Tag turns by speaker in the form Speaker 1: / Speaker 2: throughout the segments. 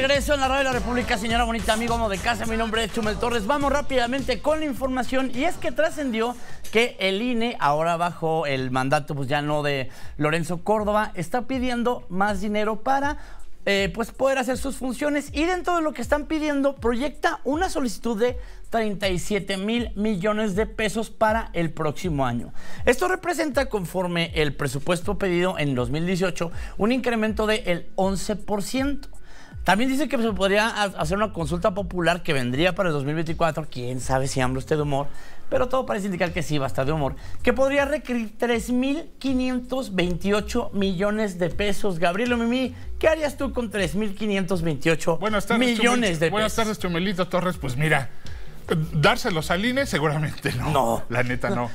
Speaker 1: regreso en la radio de la República, señora bonita, amigo amo de casa. Mi nombre es Chumel Torres. Vamos rápidamente con la información. Y es que trascendió que el INE, ahora bajo el mandato, pues ya no de Lorenzo Córdoba, está pidiendo más dinero para eh, pues poder hacer sus funciones. Y dentro de lo que están pidiendo, proyecta una solicitud de 37 mil millones de pesos para el próximo año. Esto representa, conforme el presupuesto pedido en 2018, un incremento del 11%. También dice que se podría hacer una consulta popular que vendría para el 2024. Quién sabe si habla usted de humor, pero todo parece indicar que sí va a estar de humor. Que podría requerir 3.528 millones de pesos. Gabriel Mimi, ¿qué harías tú con 3.528 millones de pesos?
Speaker 2: Buenas tardes, Chumelito Torres. Pues mira, Dárselos al INE, seguramente no. No. La neta no.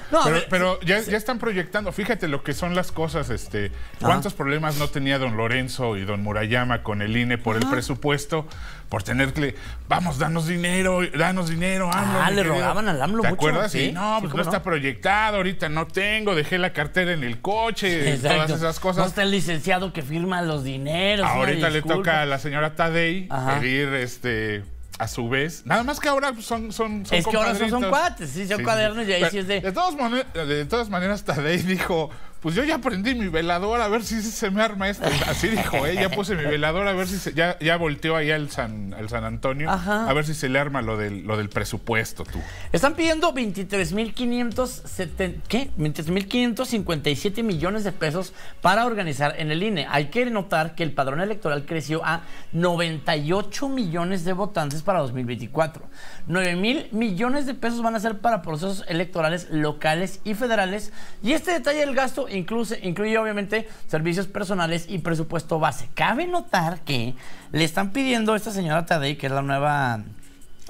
Speaker 2: pero, ya, están proyectando, fíjate lo que son las cosas, este, cuántos problemas no tenía don Lorenzo y don Murayama con el INE por el presupuesto, por tener que, vamos, danos dinero, danos dinero,
Speaker 1: AMLO. Ah, le rogaban al AMLO
Speaker 2: ¿Te acuerdas? Sí, no, pues no, está proyectado, ahorita no tengo, dejé la cartera en el coche, todas esas cosas. No
Speaker 1: está el licenciado que firma los dineros.
Speaker 2: Ahorita le toca a la señora Tadei pedir este a su vez. Nada más que ahora son son,
Speaker 1: Es que ahora son, cuates, sí, son cuadernos y ahí sí es de...
Speaker 2: De, todas de todas maneras, Tadei dijo, pues yo ya prendí mi velador a ver si se me arma esto. Así dijo, ¿eh? ya puse mi velador a ver si se, ya, ya volteó ahí al San, al San Antonio a ver si se le arma lo del, lo del presupuesto, tú.
Speaker 1: Están pidiendo 23.557 millones de pesos para organizar en el INE. Hay que notar que el padrón electoral creció a 98 millones de votantes para 2024. 9 mil millones de pesos van a ser para procesos electorales locales y federales. Y este detalle del gasto incluye, incluye obviamente servicios personales y presupuesto base. Cabe notar que le están pidiendo a esta señora Tadei, que es la nueva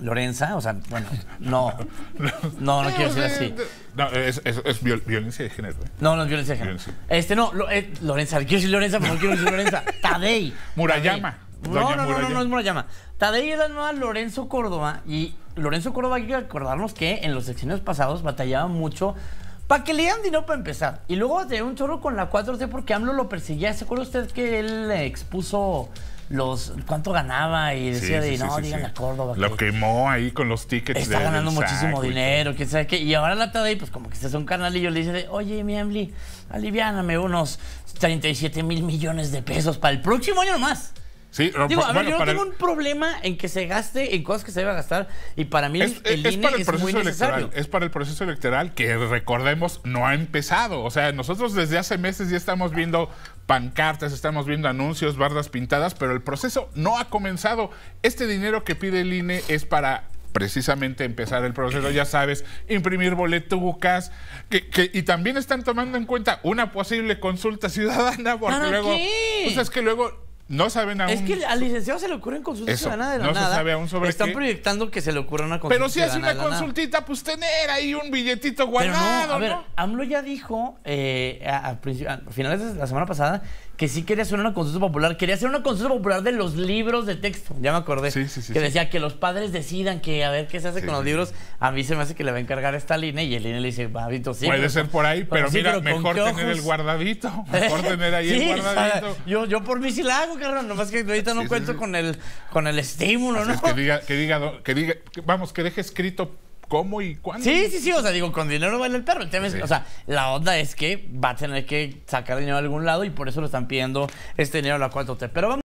Speaker 1: Lorenza, o sea, bueno, no, no, no quiero decir así.
Speaker 2: No, es, es, violencia de género. ¿eh?
Speaker 1: No, no es violencia de género. Este, no, eh, Lorenza, quiero decir Lorenza, pero no quiero decir Lorenza. Tadei.
Speaker 2: Murayama.
Speaker 1: No, no, no, no, no es Murayama. Tadei es la nueva Lorenzo Córdoba y Lorenzo Córdoba hay que acordarnos que en los secciones pasados batallaba mucho para que le dieran dinero para empezar. Y luego de un chorro con la 4C porque AMLO lo perseguía. ¿Se acuerda usted que él expuso los cuánto ganaba y decía de no, díganle a Córdoba.
Speaker 2: Lo quemó ahí con los tickets.
Speaker 1: Está ganando muchísimo dinero, que sabe qué. Y ahora la ahí, pues como que se hace un carnalillo, le dice de, oye, mi Emily, aliviáname unos 37 mil millones de pesos para el próximo año nomás.
Speaker 2: Sí,
Speaker 1: Digo, a ver, yo no tengo un problema en que se gaste en cosas que se debe gastar y para mí el INE es, muy necesario.
Speaker 2: Es para el proceso electoral que, recordemos, no ha empezado. O sea, nosotros desde hace meses ya estamos viendo pancartas, estamos viendo anuncios, bardas pintadas, pero el proceso no ha comenzado. Este dinero que pide el INE es para precisamente empezar el proceso, ya sabes, imprimir boletucas, que, que, y también están tomando en cuenta una posible consulta ciudadana, porque luego, pues es que luego no saben aún.
Speaker 1: Es que al licenciado se le ocurren consultas ciudadanas de la
Speaker 2: no
Speaker 1: nada.
Speaker 2: se sabe aún sobre
Speaker 1: Están proyectando que se le ocurra una consulta
Speaker 2: Pero si hace una consultita, pues tener ahí un billetito guardado.
Speaker 1: no, a ver, AMLO ya dijo eh, a, finales de la semana pasada que sí quería hacer una consulta popular. Quería hacer una consulta popular de los libros de texto. Ya me acordé.
Speaker 2: Sí, sí, sí,
Speaker 1: que decía que los padres decidan que a ver qué se hace con los libros. A mí se me hace que le va a encargar esta línea y el INE le dice, babito, sí.
Speaker 2: Puede ser por ahí, pero, mira, mejor tener el guardadito. Mejor tener ahí el guardadito.
Speaker 1: yo, yo por mí sí la hago, carnal. Nomás que ahorita no cuento con el con el estímulo, ¿no?
Speaker 2: que diga, que diga, que diga, vamos, que deje escrito cómo y cuándo.
Speaker 1: Sí, sí, sí, o sea, digo, con dinero vale el perro. El tema es, o sea, la onda es que va a tener que sacar dinero de algún lado y por eso lo están pidiendo este dinero a la 4T. Pero vamos